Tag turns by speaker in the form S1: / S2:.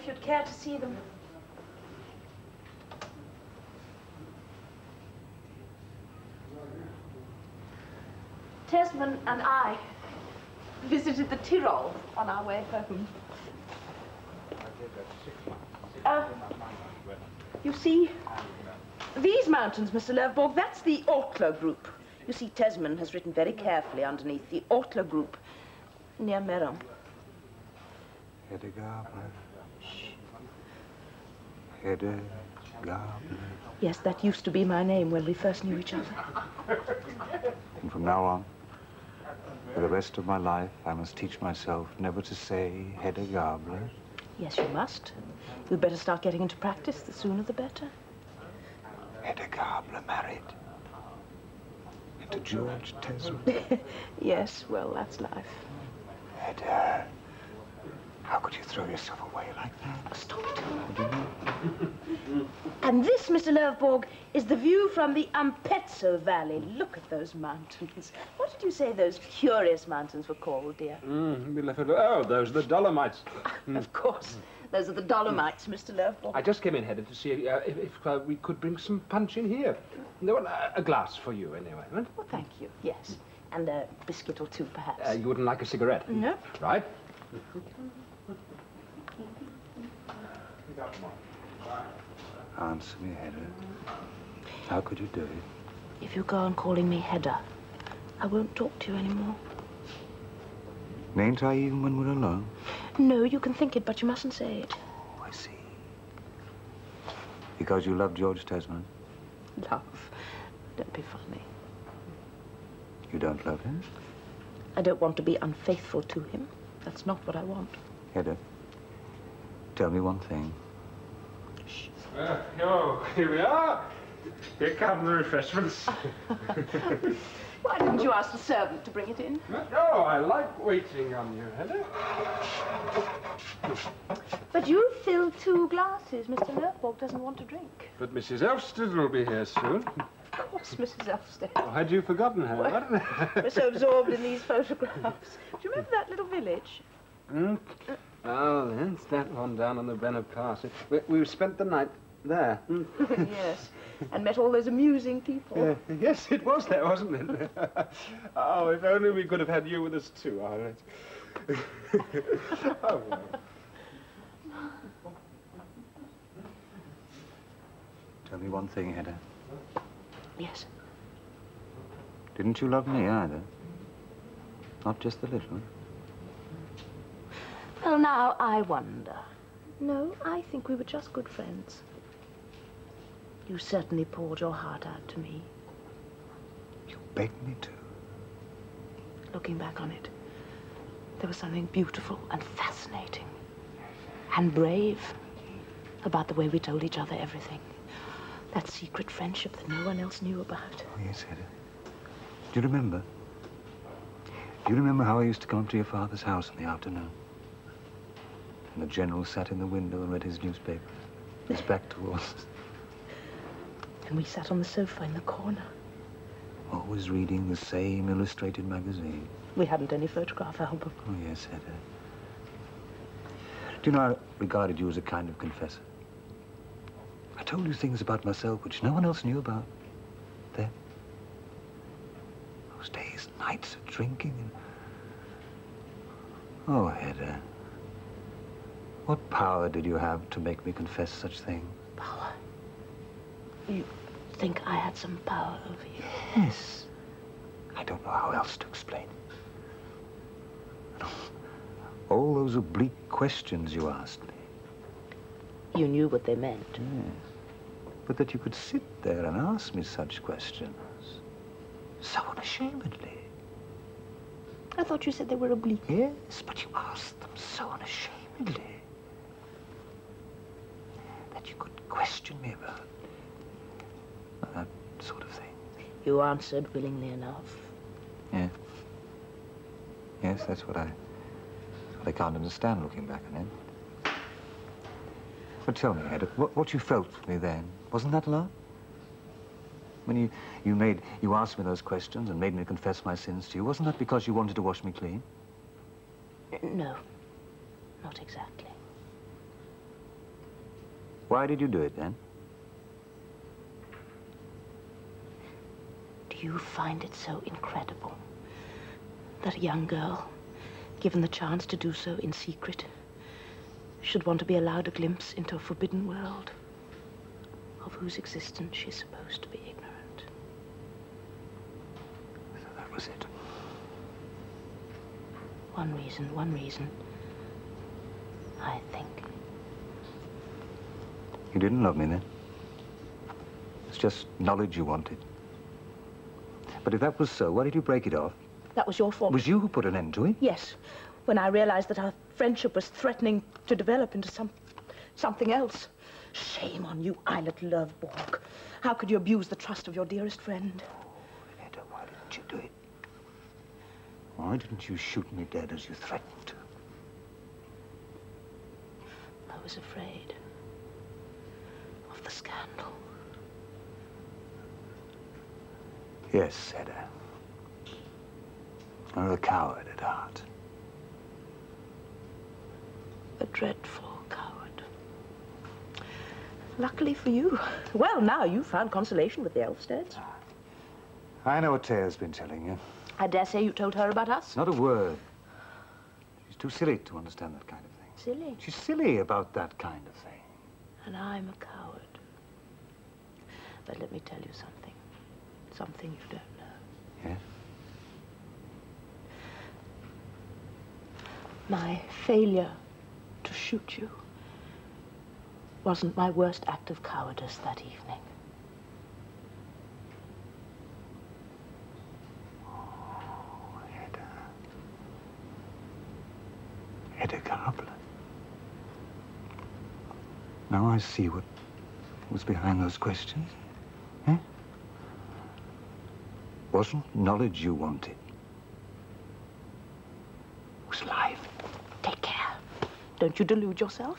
S1: if you'd care to see them. Tesman and I visited the Tyrol on our way home. Uh, you see, these mountains, Mr. Lovborg, that's the Ortler group. You see, Tesman has written very carefully underneath the Ortler group near.
S2: Hedda Hedda Gabler.
S1: Yes, that used to be my name when we first knew each other.
S2: And from now on, for the rest of my life, I must teach myself never to say Hedda Gabler.
S1: Yes, you must. You'd better start getting into practice. The sooner the better.
S2: Hedda Gabler married. And to George Tesman.
S1: yes, well, that's life.
S2: Hedda. How could you throw yourself away like that?
S1: Stop it. and this, Mr. Lovborg, is the view from the Ampezzo Valley. Look at those mountains. What did you say those curious mountains were called, dear?
S3: Mm, oh, those are the Dolomites.
S1: of course. Those are the Dolomites, Mr. Lovborg.
S3: I just came in, Hedda, to see uh, if, if uh, we could bring some punch in here. No, uh, a glass for you, anyway. Right?
S1: Well, thank you. Yes. And a biscuit or two, perhaps.
S3: Uh, you wouldn't like a cigarette?
S1: No.
S3: Right?
S2: Answer me, Hedda. How could you do it?
S1: If you go on calling me Hedda, I won't talk to you anymore.
S2: Mayn't I even when we're alone?
S1: No, you can think it, but you mustn't say it.
S2: Oh, I see. Because you love George Tesman?
S1: Love? Don't be funny.
S2: You don't love him?
S1: I don't want to be unfaithful to him. That's not what I want.
S2: Hedda, tell me one thing.
S3: Uh, oh, here we are. Here come the refreshments.
S1: Why didn't you ask the servant to bring it in?
S3: Oh, I like waiting on you, Hedda.
S1: But you filled two glasses. Mr. Lovborg doesn't want to drink.
S3: But Mrs. Elvsted will be here soon.
S1: Of course, Mrs. Elvsted.
S3: Oh, had you forgotten her?
S1: Well, we're so absorbed in these photographs. Do you remember that little village?
S3: Hmm? Oh, that's that one down on the Brenner Pass. We, we spent the night there. Hmm.
S1: yes, and met all those amusing people.
S3: Uh, yes, it was there, wasn't it? oh, if only we could have had you with us too, Eilert. oh, well.
S2: Tell me one thing, Hedda.
S1: Yes.
S2: Didn't you love me either? Not just a little?
S1: Well, now, I wonder. No, I think we were just good friends. You certainly poured your heart out to me.
S2: You begged me to.
S1: Looking back on it, there was something beautiful and fascinating and brave about the way we told each other everything. That secret friendship that no one else knew about.
S2: Oh, yes, Hedda. Do you remember? Do you remember how I used to come up to your father's house in the afternoon? And the general sat in the window and read his newspaper, his back towards us.
S1: And we sat on the sofa in the corner.
S2: Always reading the same illustrated magazine.
S1: We hadn't any photograph album.
S2: Oh, yes, Hedda. Do you know, I regarded you as a kind of confessor. I told you things about myself which no one else knew about then. Those days, nights of drinking and... Oh, Hedda. What power did you have to make me confess such things?
S1: Power? You think I had some power over you?
S2: Yes. I don't know how else to explain it. All those oblique questions you asked me.
S1: You knew what they meant.
S2: Yes. But that you could sit there and ask me such questions so unashamedly.
S1: I thought you said they were oblique.
S2: Yes, but you asked them so unashamedly that you could question me about that sort of thing.
S1: You answered willingly enough.
S2: Yeah. Yes, that's what I, that's what I can't understand looking back on it. But tell me, Hedda, what, what you felt for me then, wasn't that love? When you, you made, you asked me those questions and made me confess my sins to you, wasn't that because you wanted to wash me clean?
S1: No, not exactly.
S2: Why did you do it then?
S1: Do you find it so incredible that a young girl, given the chance to do so in secret, should want to be allowed a glimpse into a forbidden world of whose existence she's supposed to be ignorant?
S2: So that was it.
S1: One reason, one reason, I think.
S2: You didn't love me then? It's just knowledge you wanted. But if that was so, why did you break it off?
S1: That was your fault.
S2: It was you who put an end to it.
S1: Yes, when I realized that our friendship was threatening to develop into some something else. Shame on you, Eilert Lovborg. How could you abuse the trust of your dearest friend?
S2: Hedda, why didn't you do it? Why didn't you shoot me dead as you threatened to?
S1: I was afraid scandal.
S2: Yes, Hedda. You're a coward at heart.
S1: A dreadful coward. Luckily for you. Well, now you've found consolation with the Elvsteds.
S2: I know what Thea's been telling you.
S1: I dare say you told her about us.
S2: Not a word. She's too silly to understand that kind of thing.
S1: Silly.
S2: She's silly about that kind of thing.
S1: And I'm a coward. But let me tell you something. Something you don't know.
S2: Yes?
S1: My failure to shoot you wasn't my worst act of cowardice that evening.
S2: Oh. Hedda Gabler. Now I see what was behind those questions. Eh? Wasn't knowledge you wanted. It was life.
S1: Take care. Don't you delude yourself.